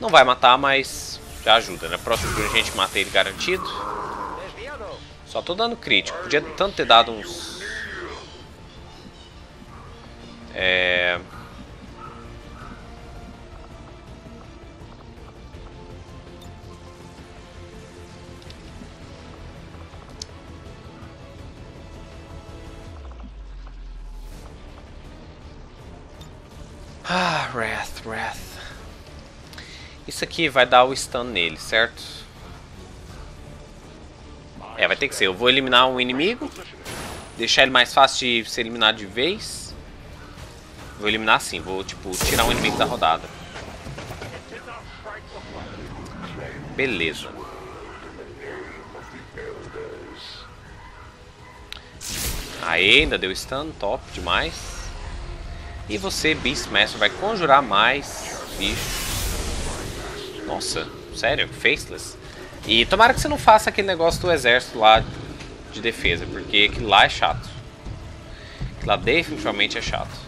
Speaker 1: Não vai matar, mas já ajuda, né? Próximo turno a gente mata ele garantido. Só tô dando crítico. Podia tanto ter dado uns... É... Wrath, Wrath. Isso aqui vai dar o stun nele, certo? É, vai ter que ser. Eu vou eliminar um inimigo. Deixar ele mais fácil de ser eliminado de vez. Vou eliminar assim. Vou, tipo, tirar um inimigo da rodada. Beleza. Aí, ainda deu stun. Top demais. E você, Beastmaster, vai conjurar mais bichos. Nossa, sério? Faceless? E tomara que você não faça aquele negócio do exército lá de defesa, porque aquilo lá é chato. Aquilo lá definitivamente é chato.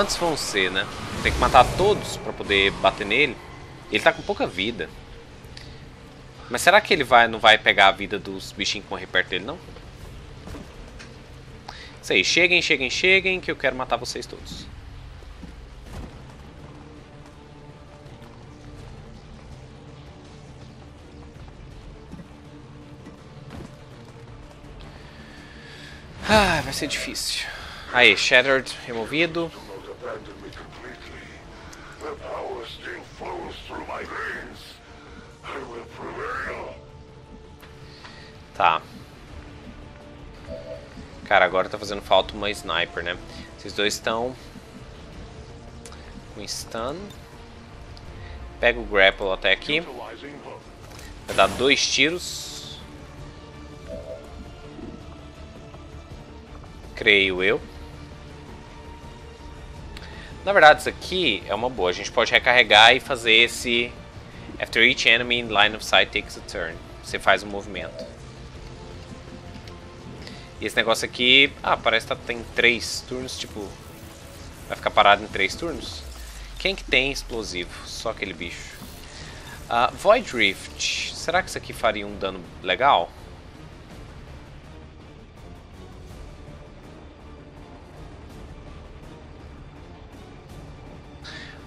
Speaker 1: Quantos vão ser, né? Tem que matar todos pra poder bater nele. Ele tá com pouca vida. Mas será que ele vai, não vai pegar a vida dos bichinhos que correm perto dele, não? Isso aí, cheguem, cheguem, cheguem, que eu quero matar vocês todos. Ah, vai ser difícil. Aí, Shattered removido. Tá. Cara, agora tá fazendo falta uma sniper, né? Esses dois estão com stun. Pega o grapple até aqui. Vai dar dois tiros. Creio eu. Na verdade, isso aqui é uma boa. A gente pode recarregar e fazer esse... After each enemy in line of sight takes a turn. Você faz um movimento. E esse negócio aqui... Ah, parece que tá, tem três turnos, tipo... Vai ficar parado em três turnos? Quem que tem explosivo? Só aquele bicho. Ah, Void Rift. Será que isso aqui faria um dano legal?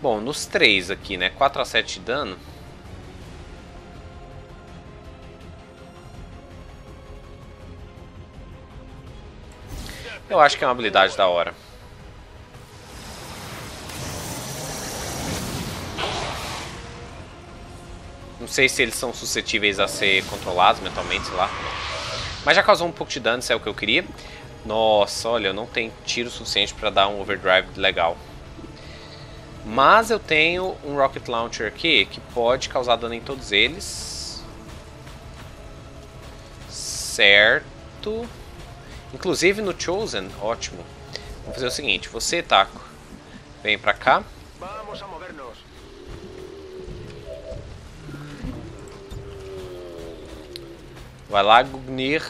Speaker 1: Bom, nos três aqui, né? 4 a 7 de dano. Eu acho que é uma habilidade da hora. Não sei se eles são suscetíveis a ser controlados mentalmente, sei lá. Mas já causou um pouco de dano, isso é o que eu queria. Nossa, olha, eu não tenho tiro suficiente para dar um overdrive legal. Mas eu tenho um Rocket Launcher aqui que pode causar dano em todos eles. Certo. Inclusive no Chosen, ótimo. Vamos fazer o seguinte, você, Taco, vem pra cá. Vai lá, Gugnir.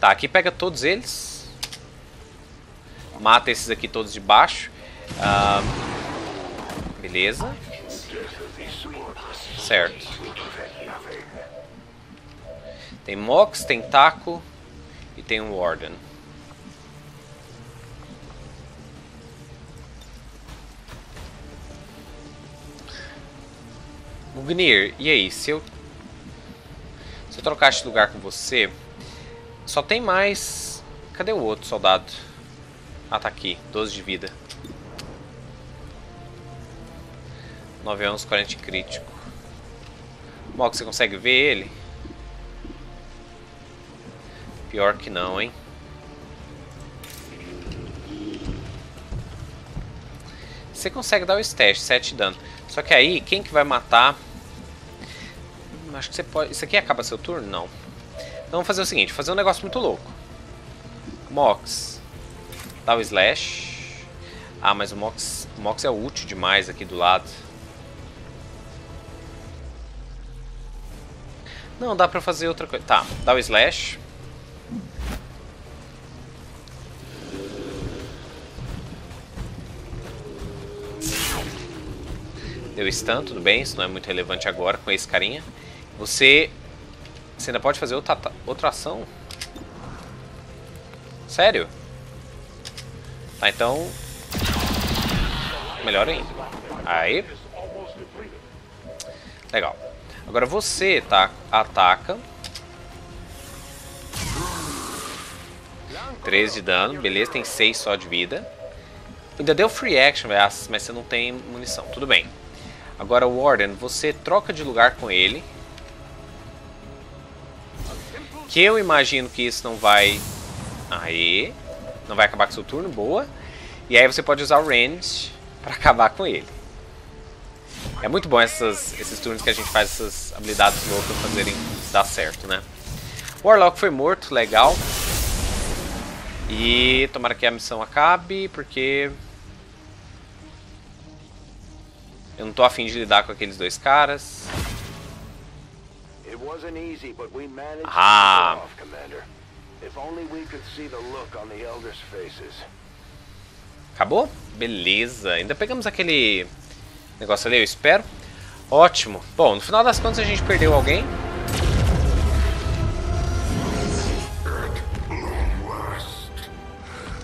Speaker 1: Tá, aqui pega todos eles. Mata esses aqui todos de baixo. Ah, beleza. Certo. Tem Mox, tem Taco e tem um Warden. Mugnir, e aí? Se eu, se eu trocasse de lugar com você, só tem mais. Cadê o outro soldado? Ah, tá aqui, 12 de vida. 9 anos, 40 de crítico. Mox, você consegue ver ele? Pior que não, hein? Você consegue dar o stash, 7 de dano. Só que aí, quem que vai matar... Hum, Acho que você pode... Isso aqui acaba seu turno? Não. Então vamos fazer o seguinte, fazer um negócio muito louco. Mox. Dá o slash. Ah, mas o Mox, o Mox é útil demais aqui do lado. Não, dá pra fazer outra coisa. Tá, dá o slash. Deu stun, tudo bem, isso não é muito relevante agora com esse carinha. Você, você ainda pode fazer outra, outra ação? Sério? Tá, então... Melhor ainda. Aí. Legal. Agora você tá, ataca. 13 de dano, beleza, tem 6 só de vida. Ainda deu free action, mas você não tem munição, tudo bem. Agora Warden, você troca de lugar com ele. Que eu imagino que isso não vai... Aí. Não vai acabar com seu turno, boa. E aí você pode usar o range para acabar com ele. É muito bom essas, esses turnos que a gente faz essas habilidades loucas fazerem dar certo, né? Warlock foi morto, legal. E tomara que a missão acabe, porque... Eu não tô afim de lidar com aqueles dois caras. Ah. Acabou? Beleza. Ainda pegamos aquele negócio ali, eu espero. Ótimo. Bom, no final das contas a gente perdeu alguém.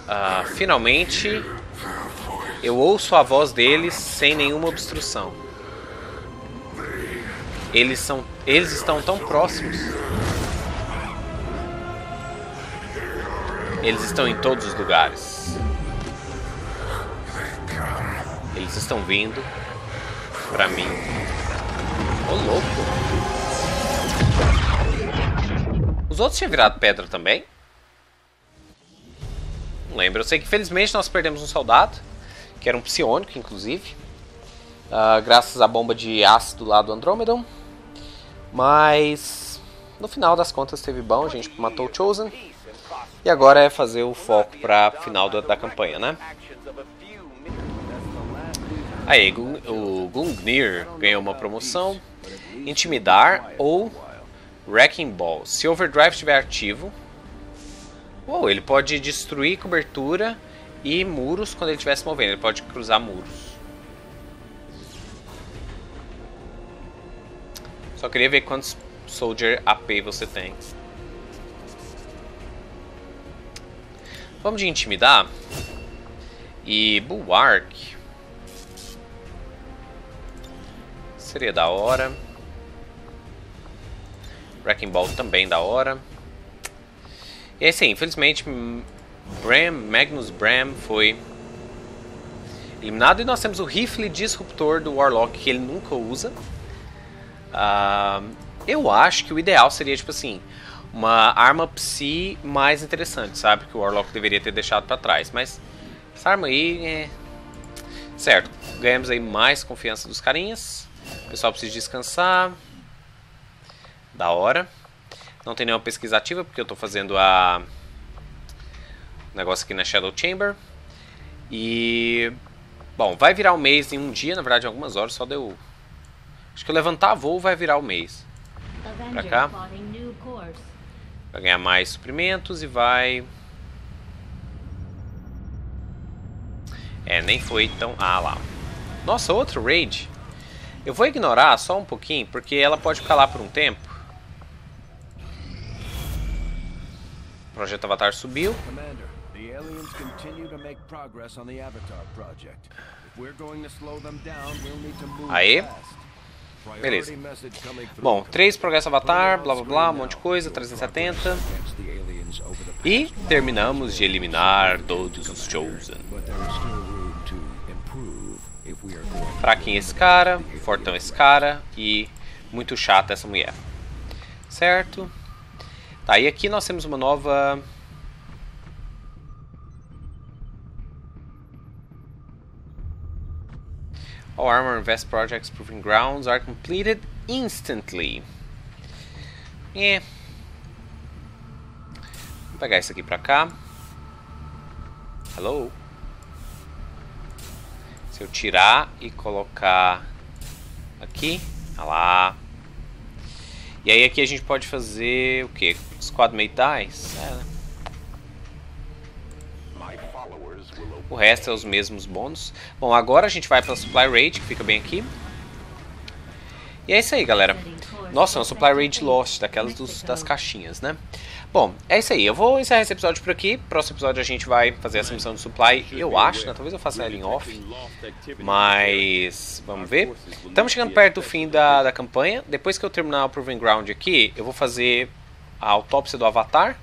Speaker 1: Ah, finalmente eu ouço a voz deles sem nenhuma obstrução. Eles são, eles estão tão próximos. Eles estão em todos os lugares. Eles estão vindo pra mim. Ô louco! Os outros tinham virado pedra também? Não lembro. Eu sei que felizmente nós perdemos um soldado, que era um psionico, inclusive. Uh, graças à bomba de ácido lá do Andromedon. Mas no final das contas teve bom, a gente matou o Chosen. E agora é fazer o foco para final da, da campanha, né? Aí, o Gungnir ganhou uma promoção. Intimidar ou Wrecking Ball. Se Overdrive estiver ativo, ou ele pode destruir cobertura e muros quando ele estiver se movendo. Ele pode cruzar muros. Só queria ver quantos Soldier AP você tem. Vamos de intimidar. E Bulwark. Seria da hora. Wrecking Ball também da hora. E assim, infelizmente, Bram, Magnus Bram foi eliminado. E nós temos o rifle disruptor do Warlock que ele nunca usa. Uh, eu acho que o ideal seria, tipo assim, uma arma psi mais interessante, sabe? Que o Warlock deveria ter deixado para trás. Mas essa arma aí é... Certo, ganhamos aí mais confiança dos carinhas. O pessoal precisa descansar. Da hora. Não tem nenhuma pesquisa ativa porque eu estou fazendo a negócio aqui na Shadow Chamber. E bom, vai virar o mês em um dia, na verdade, em algumas horas, só deu Acho que levantar voo vai virar o mês. Pra cá. Vai ganhar mais suprimentos e vai É, nem foi tão... Ah, lá. Nossa, outro raid. Eu vou ignorar só um pouquinho, porque ela pode ficar lá por um tempo. Projeto Avatar subiu. Commander, the aliens continue to make progress on the Avatar project. If we're going to slow them down, we'll need to move Aê. Beleza. Bom, 3 progresso avatar, blá blá blá, um monte de coisa, 370. E terminamos de eliminar todos os Chosen. Fraquinho esse cara, fortão esse cara e muito chata essa mulher. Certo? Tá, e aqui nós temos uma nova... All Armor and Vest Projects Proving Grounds are completed instantly. É. Vou pegar isso aqui pra cá. Hello? Se eu tirar e colocar aqui, olha lá. E aí aqui a gente pode fazer o que? Squad Mate Dice? É, né? O resto é os mesmos bônus. Bom, agora a gente vai para Supply Rate, que fica bem aqui. E é isso aí, galera. Nossa, uma Supply Rate Lost, daquelas dos, das caixinhas, né? Bom, é isso aí. Eu vou encerrar esse episódio por aqui. Próximo episódio a gente vai fazer essa missão de supply. Eu acho, né? Talvez eu faça ela em off. Mas vamos ver. Estamos chegando perto do fim da, da campanha. Depois que eu terminar o Proving Ground aqui, eu vou fazer a autópsia do Avatar.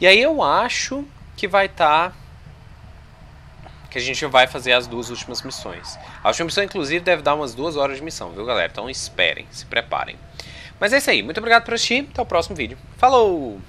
Speaker 1: E aí eu acho que vai estar... Tá que a gente vai fazer as duas últimas missões. A última missão, inclusive, deve dar umas duas horas de missão, viu, galera? Então esperem, se preparem. Mas é isso aí. Muito obrigado por assistir. Até o próximo vídeo. Falou!